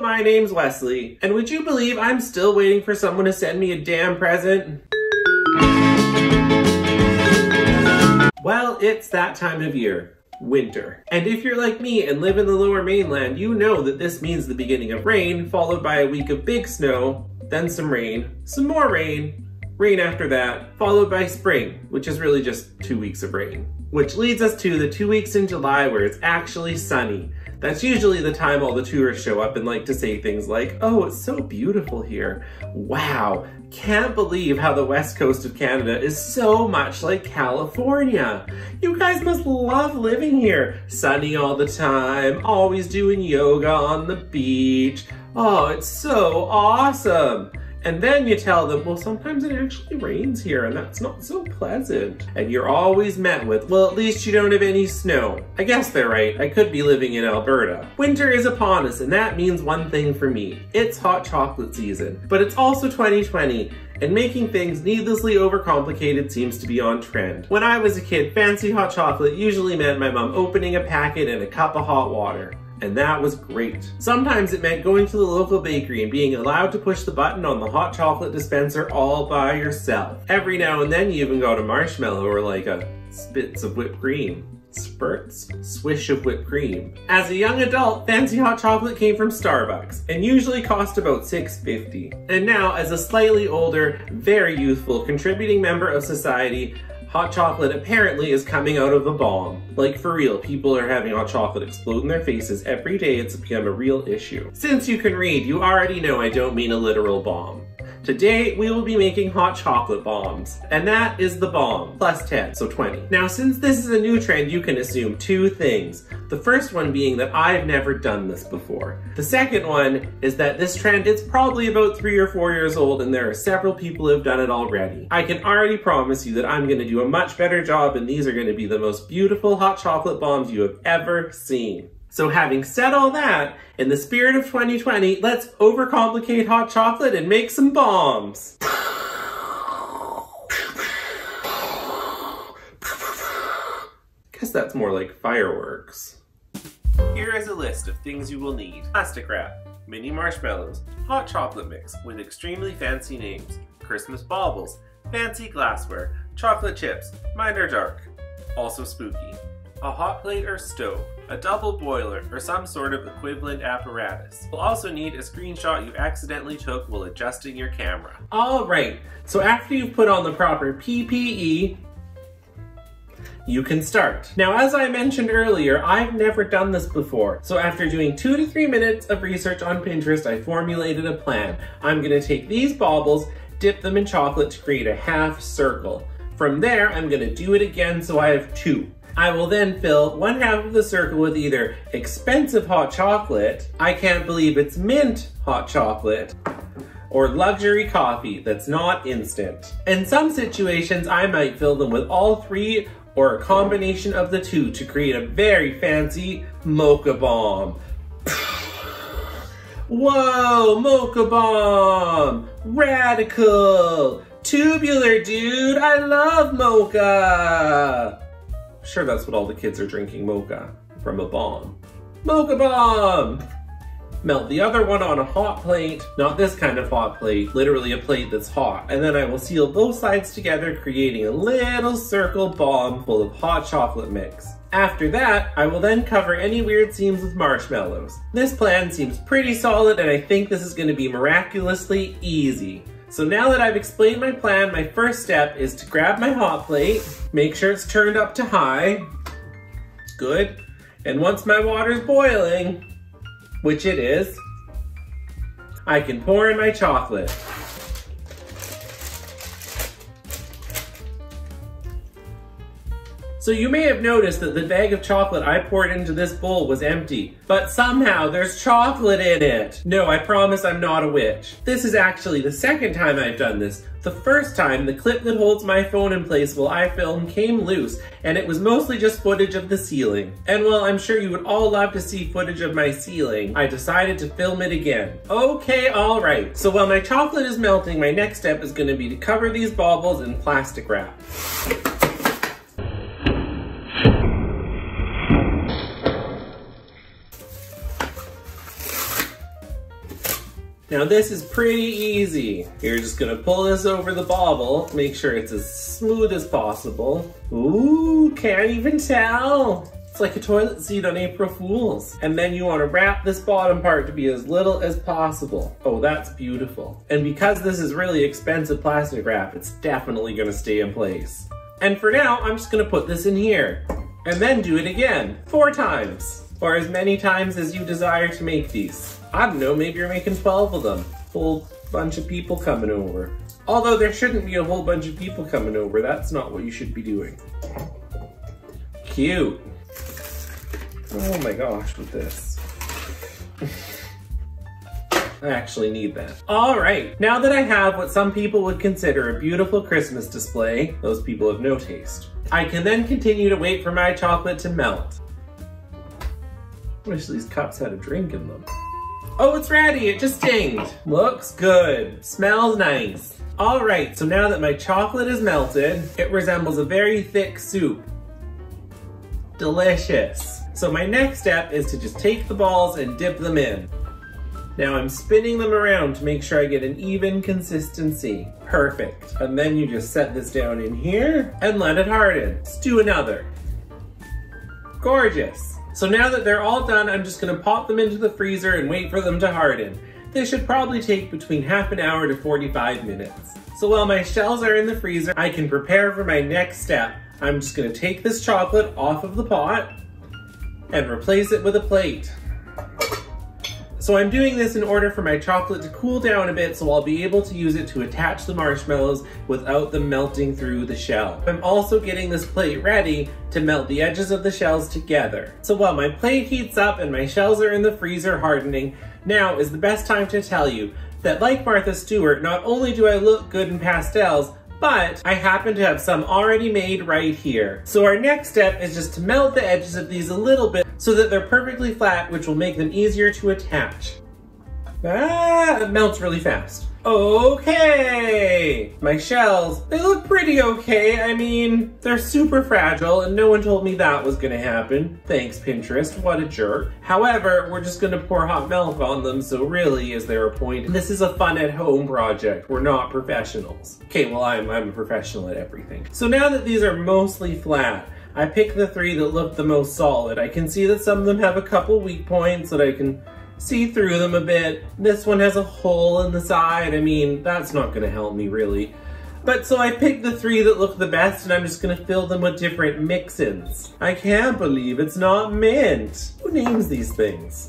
my name's Wesley, and would you believe I'm still waiting for someone to send me a damn present? Well, it's that time of year winter. And if you're like me and live in the lower mainland, you know that this means the beginning of rain, followed by a week of big snow, then some rain, some more rain, rain after that, followed by spring, which is really just two weeks of rain. Which leads us to the two weeks in July where it's actually sunny. That's usually the time all the tourists show up and like to say things like, oh, it's so beautiful here. Wow, can't believe how the west coast of Canada is so much like California. You guys must love living here. Sunny all the time, always doing yoga on the beach. Oh, it's so awesome. And then you tell them, well, sometimes it actually rains here and that's not so pleasant. And you're always met with, well, at least you don't have any snow. I guess they're right, I could be living in Alberta. Winter is upon us and that means one thing for me. It's hot chocolate season. But it's also 2020 and making things needlessly overcomplicated seems to be on trend. When I was a kid, fancy hot chocolate usually meant my mom opening a packet and a cup of hot water and that was great. Sometimes it meant going to the local bakery and being allowed to push the button on the hot chocolate dispenser all by yourself. Every now and then you even got a marshmallow or like a spits of whipped cream. Spurts, swish of whipped cream. As a young adult, fancy hot chocolate came from Starbucks and usually cost about $6.50. And now, as a slightly older, very youthful, contributing member of society, hot chocolate apparently is coming out of a bomb. Like for real, people are having hot chocolate explode in their faces every day. It's become a real issue. Since you can read, you already know I don't mean a literal bomb. Today, we will be making hot chocolate bombs, and that is the bomb, plus 10, so 20. Now, since this is a new trend, you can assume two things. The first one being that I've never done this before. The second one is that this trend is probably about three or four years old and there are several people who have done it already. I can already promise you that I'm gonna do a much better job and these are gonna be the most beautiful hot chocolate bombs you have ever seen. So having said all that, in the spirit of 2020, let's overcomplicate hot chocolate and make some bombs. Guess that's more like fireworks. Here is a list of things you will need. Plastic wrap, mini marshmallows, hot chocolate mix with extremely fancy names, Christmas baubles, fancy glassware, chocolate chips, mine are dark, also spooky, a hot plate or stove, a double boiler, or some sort of equivalent apparatus. You'll also need a screenshot you accidentally took while adjusting your camera. Alright, so after you've put on the proper PPE, you can start. Now, as I mentioned earlier, I've never done this before. So after doing two to three minutes of research on Pinterest, I formulated a plan. I'm gonna take these baubles, dip them in chocolate to create a half circle. From there, I'm gonna do it again so I have two. I will then fill one half of the circle with either expensive hot chocolate, I can't believe it's mint hot chocolate, or luxury coffee that's not instant. In some situations, I might fill them with all three or a combination of the two to create a very fancy mocha bomb. Whoa, mocha bomb! Radical! Tubular, dude! I love mocha! Sure, that's what all the kids are drinking mocha from a bomb. Mocha bomb! Melt the other one on a hot plate, not this kind of hot plate, literally a plate that's hot. And then I will seal both sides together, creating a little circle bomb full of hot chocolate mix. After that, I will then cover any weird seams with marshmallows. This plan seems pretty solid and I think this is gonna be miraculously easy. So now that I've explained my plan, my first step is to grab my hot plate, make sure it's turned up to high. Good. And once my water's boiling, which it is, I can pour in my chocolate. So you may have noticed that the bag of chocolate I poured into this bowl was empty, but somehow there's chocolate in it. No, I promise I'm not a witch. This is actually the second time I've done this. The first time, the clip that holds my phone in place while I film came loose, and it was mostly just footage of the ceiling. And while I'm sure you would all love to see footage of my ceiling, I decided to film it again. Okay, alright. So while my chocolate is melting, my next step is gonna be to cover these baubles in plastic wrap. Now this is pretty easy. You're just gonna pull this over the bauble, make sure it's as smooth as possible. Ooh, can't even tell. It's like a toilet seat on April Fools. And then you wanna wrap this bottom part to be as little as possible. Oh, that's beautiful. And because this is really expensive plastic wrap, it's definitely gonna stay in place. And for now, I'm just gonna put this in here. And then do it again, four times. Or as many times as you desire to make these. I don't know, maybe you're making 12 of them. Whole bunch of people coming over. Although there shouldn't be a whole bunch of people coming over. That's not what you should be doing. Cute. Oh my gosh, with this. I actually need that. All right, now that I have what some people would consider a beautiful Christmas display, those people have no taste, I can then continue to wait for my chocolate to melt. I Wish these cups had a drink in them. Oh, it's ready, it just dinged. Looks good, smells nice. All right, so now that my chocolate is melted, it resembles a very thick soup. Delicious. So my next step is to just take the balls and dip them in. Now I'm spinning them around to make sure I get an even consistency. Perfect. And then you just set this down in here and let it harden. Let's do another. Gorgeous. So now that they're all done, I'm just gonna pop them into the freezer and wait for them to harden. They should probably take between half an hour to 45 minutes. So while my shells are in the freezer, I can prepare for my next step. I'm just gonna take this chocolate off of the pot and replace it with a plate. So I'm doing this in order for my chocolate to cool down a bit so I'll be able to use it to attach the marshmallows without them melting through the shell. I'm also getting this plate ready to melt the edges of the shells together. So while my plate heats up and my shells are in the freezer hardening, now is the best time to tell you that like Martha Stewart, not only do I look good in pastels, but I happen to have some already made right here. So our next step is just to melt the edges of these a little bit so that they're perfectly flat, which will make them easier to attach. Ah, it melts really fast. Okay, my shells, they look pretty okay. I mean, they're super fragile and no one told me that was gonna happen. Thanks, Pinterest, what a jerk. However, we're just gonna pour hot milk on them, so really, is there a point? This is a fun at home project. We're not professionals. Okay, well, I'm, I'm a professional at everything. So now that these are mostly flat, I picked the three that look the most solid. I can see that some of them have a couple weak points that I can see through them a bit. This one has a hole in the side. I mean, that's not gonna help me really. But so I picked the three that look the best and I'm just gonna fill them with different mix-ins. I can't believe it's not mint. Who names these things?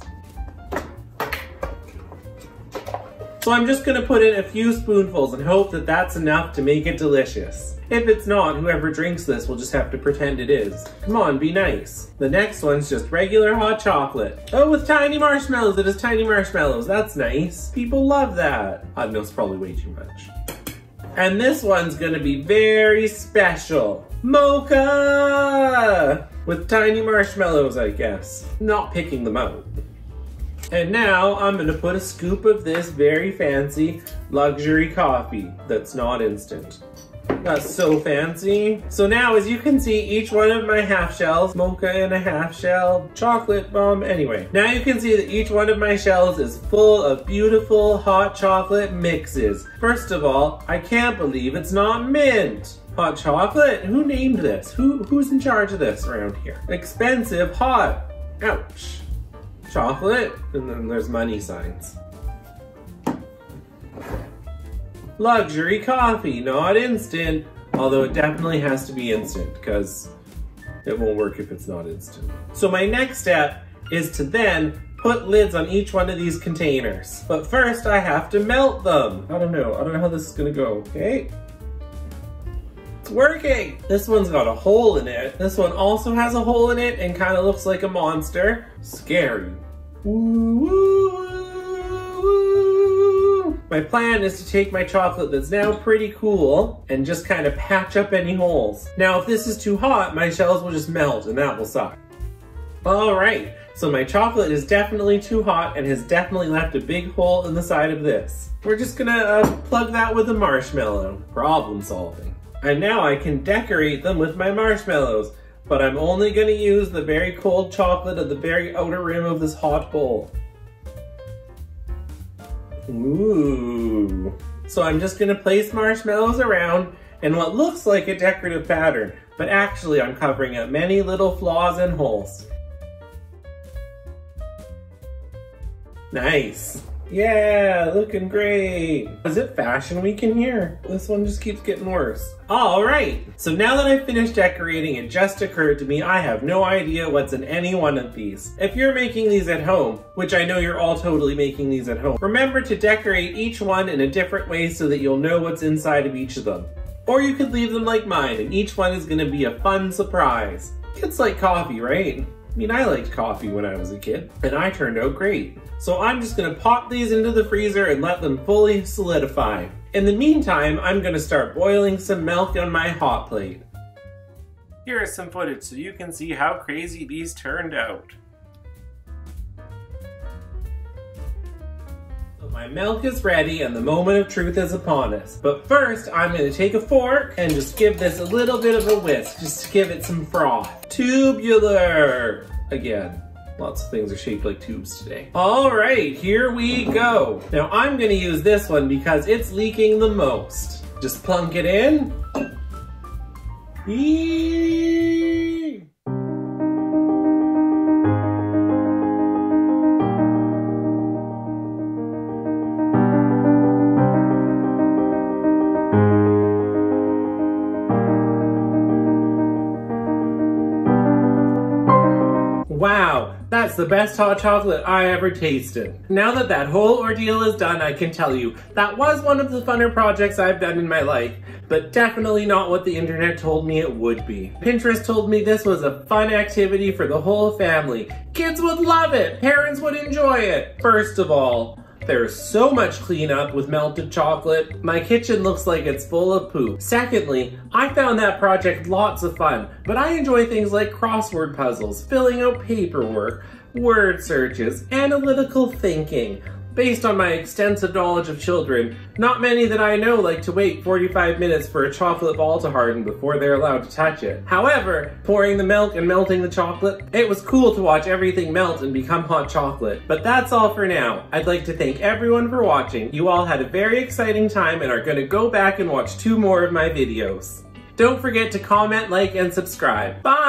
So I'm just gonna put in a few spoonfuls and hope that that's enough to make it delicious. If it's not, whoever drinks this will just have to pretend it is. Come on, be nice. The next one's just regular hot chocolate. Oh, with tiny marshmallows. It has tiny marshmallows. That's nice. People love that. I know it's probably way too much. And this one's gonna be very special. Mocha! With tiny marshmallows, I guess. Not picking them out. And now I'm gonna put a scoop of this very fancy luxury coffee that's not instant. That's so fancy. So now, as you can see, each one of my half shells, mocha and a half shell, chocolate bomb, anyway. Now you can see that each one of my shells is full of beautiful hot chocolate mixes. First of all, I can't believe it's not mint. Hot chocolate? Who named this? Who Who's in charge of this around here? Expensive, hot. Ouch. Chocolate, and then there's money signs. luxury coffee, not instant. Although it definitely has to be instant because it won't work if it's not instant. So my next step is to then put lids on each one of these containers. But first I have to melt them. I don't know, I don't know how this is gonna go, okay? Working! This one's got a hole in it. This one also has a hole in it and kind of looks like a monster. Scary. My plan is to take my chocolate that's now pretty cool and just kind of patch up any holes. Now, if this is too hot, my shells will just melt and that will suck. All right, so my chocolate is definitely too hot and has definitely left a big hole in the side of this. We're just gonna uh, plug that with a marshmallow. Problem solving. And now I can decorate them with my marshmallows, but I'm only gonna use the very cold chocolate at the very outer rim of this hot bowl. Ooh. So I'm just gonna place marshmallows around in what looks like a decorative pattern, but actually I'm covering up many little flaws and holes. Nice. Yeah, looking great. Is it fashion week in here? This one just keeps getting worse. Oh, all right, so now that I've finished decorating, it just occurred to me I have no idea what's in any one of these. If you're making these at home, which I know you're all totally making these at home, remember to decorate each one in a different way so that you'll know what's inside of each of them. Or you could leave them like mine, and each one is gonna be a fun surprise. Kids like coffee, right? I mean, I liked coffee when I was a kid, and I turned out great. So I'm just gonna pop these into the freezer and let them fully solidify. In the meantime, I'm gonna start boiling some milk on my hot plate. Here is some footage so you can see how crazy these turned out. My milk is ready and the moment of truth is upon us. But first, I'm gonna take a fork and just give this a little bit of a whisk, just to give it some froth. Tubular! Again, lots of things are shaped like tubes today. All right, here we go. Now I'm gonna use this one because it's leaking the most. Just plunk it in. Wow, that's the best hot chocolate I ever tasted. Now that that whole ordeal is done, I can tell you, that was one of the funner projects I've done in my life, but definitely not what the internet told me it would be. Pinterest told me this was a fun activity for the whole family. Kids would love it, parents would enjoy it. First of all, there's so much cleanup with melted chocolate. My kitchen looks like it's full of poop. Secondly, I found that project lots of fun, but I enjoy things like crossword puzzles, filling out paperwork, word searches, analytical thinking. Based on my extensive knowledge of children, not many that I know like to wait 45 minutes for a chocolate ball to harden before they're allowed to touch it. However, pouring the milk and melting the chocolate, it was cool to watch everything melt and become hot chocolate. But that's all for now. I'd like to thank everyone for watching. You all had a very exciting time and are gonna go back and watch two more of my videos. Don't forget to comment, like, and subscribe. Bye!